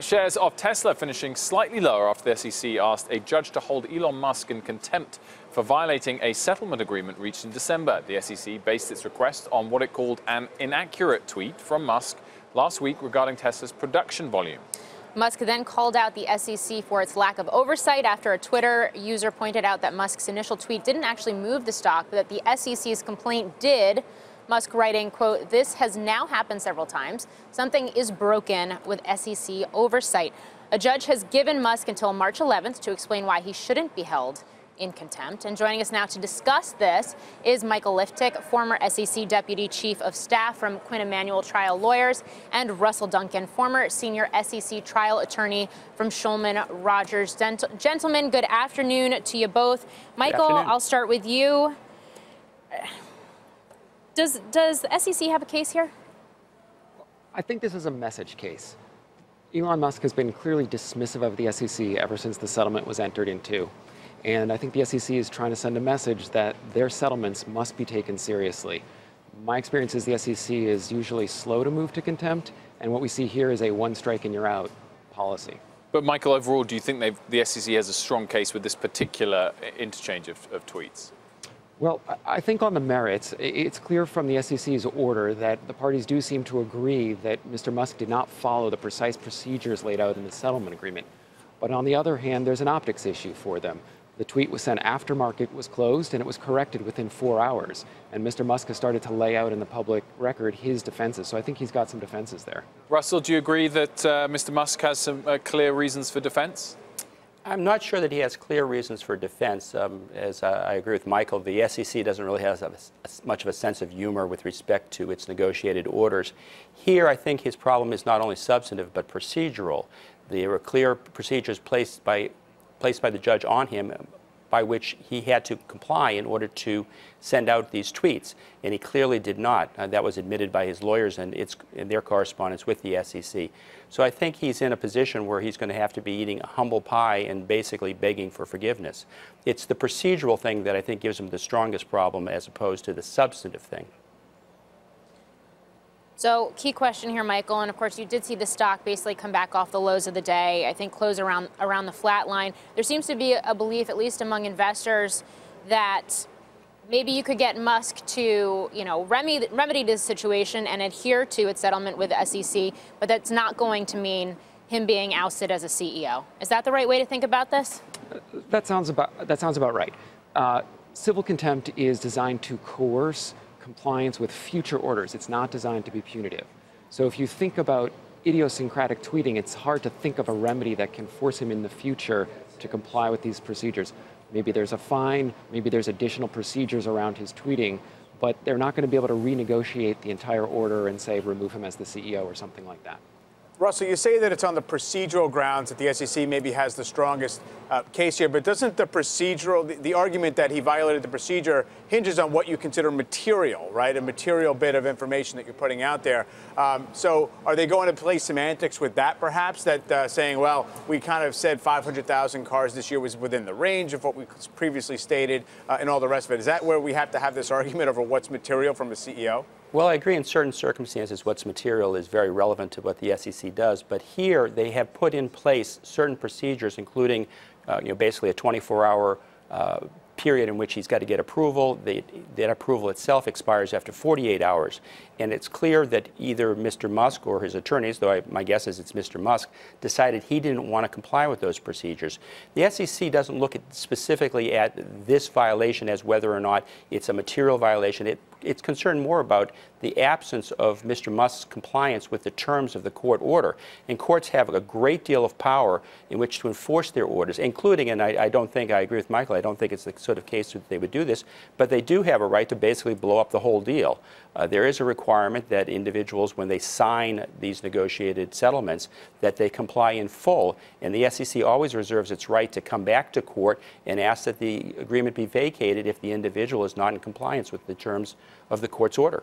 Shares of Tesla finishing slightly lower after the SEC asked a judge to hold Elon Musk in contempt for violating a settlement agreement reached in December. The SEC based its request on what it called an inaccurate tweet from Musk last week regarding Tesla's production volume. Musk then called out the SEC for its lack of oversight after a Twitter user pointed out that Musk's initial tweet didn't actually move the stock, but that the SEC's complaint did. Musk writing, quote, this has now happened several times. Something is broken with SEC oversight. A judge has given Musk until March 11th to explain why he shouldn't be held in contempt. And joining us now to discuss this is Michael Liftik, former SEC Deputy Chief of Staff from Quinn Emanuel Trial Lawyers, and Russell Duncan, former Senior SEC Trial Attorney from Shulman Rogers. Gentlemen, good afternoon to you both. Michael, I'll start with you. Does, does the SEC have a case here? I think this is a message case. Elon Musk has been clearly dismissive of the SEC ever since the settlement was entered into. And I think the SEC is trying to send a message that their settlements must be taken seriously. My experience is the SEC is usually slow to move to contempt, and what we see here is a one strike and you're out policy. But Michael, overall, do you think the SEC has a strong case with this particular interchange of, of tweets? Well, I think on the merits, it's clear from the SEC's order that the parties do seem to agree that Mr. Musk did not follow the precise procedures laid out in the settlement agreement. But on the other hand, there's an optics issue for them. The tweet was sent after market was closed and it was corrected within four hours. And Mr. Musk has started to lay out in the public record his defenses. So I think he's got some defenses there. Russell, do you agree that uh, Mr. Musk has some uh, clear reasons for defense? I'm not sure that he has clear reasons for defense. Um, as uh, I agree with Michael, the SEC doesn't really have a, a, much of a sense of humor with respect to its negotiated orders. Here, I think his problem is not only substantive but procedural. There were clear procedures placed by, placed by the judge on him by which he had to comply in order to send out these tweets, and he clearly did not. Uh, that was admitted by his lawyers and, its, and their correspondence with the SEC. So I think he's in a position where he's going to have to be eating a humble pie and basically begging for forgiveness. It's the procedural thing that I think gives him the strongest problem as opposed to the substantive thing. So key question here, Michael, and of course you did see the stock basically come back off the lows of the day. I think close around around the flat line. There seems to be a belief, at least among investors, that maybe you could get Musk to, you know, remedy, remedy this situation and adhere to its settlement with the SEC, but that's not going to mean him being ousted as a CEO. Is that the right way to think about this? That sounds about that sounds about right. Uh, civil contempt is designed to coerce compliance with future orders. It's not designed to be punitive. So if you think about idiosyncratic tweeting, it's hard to think of a remedy that can force him in the future to comply with these procedures. Maybe there's a fine, maybe there's additional procedures around his tweeting, but they're not going to be able to renegotiate the entire order and say remove him as the CEO or something like that. Russell, you say that it's on the procedural grounds that the SEC maybe has the strongest uh, case here, but doesn't the procedural, the, the, argument that he violated the procedure hinges on what you consider material, right? A material bit of information that you're putting out there. Um, so are they going to play semantics with that perhaps? That uh, saying, well, we kind of said 500,000 cars this year was within the range of what we previously stated uh, and all the rest of it. Is that where we have to have this argument over what's material from a CEO? Well, I agree in certain circumstances what's material is very relevant to what the SEC does, but here they have put in place certain procedures, including uh, you know, basically a 24-hour uh, period in which he's got to get approval. The, that approval itself expires after 48 hours. And it's clear that either Mr. Musk or his attorneys, though I, my guess is it's Mr. Musk, decided he didn't want to comply with those procedures. The SEC doesn't look at specifically at this violation as whether or not it's a material violation. It, it's concerned more about the absence of Mr. Musk's compliance with the terms of the court order. And courts have a great deal of power in which to enforce their orders, including, and I, I don't think, I agree with Michael, I don't think it's the sort of case that they would do this, but they do have a right to basically blow up the whole deal. Uh, there is a requirement that individuals, when they sign these negotiated settlements, that they comply in full. And the SEC always reserves its right to come back to court and ask that the agreement be vacated if the individual is not in compliance with the terms of the court's order.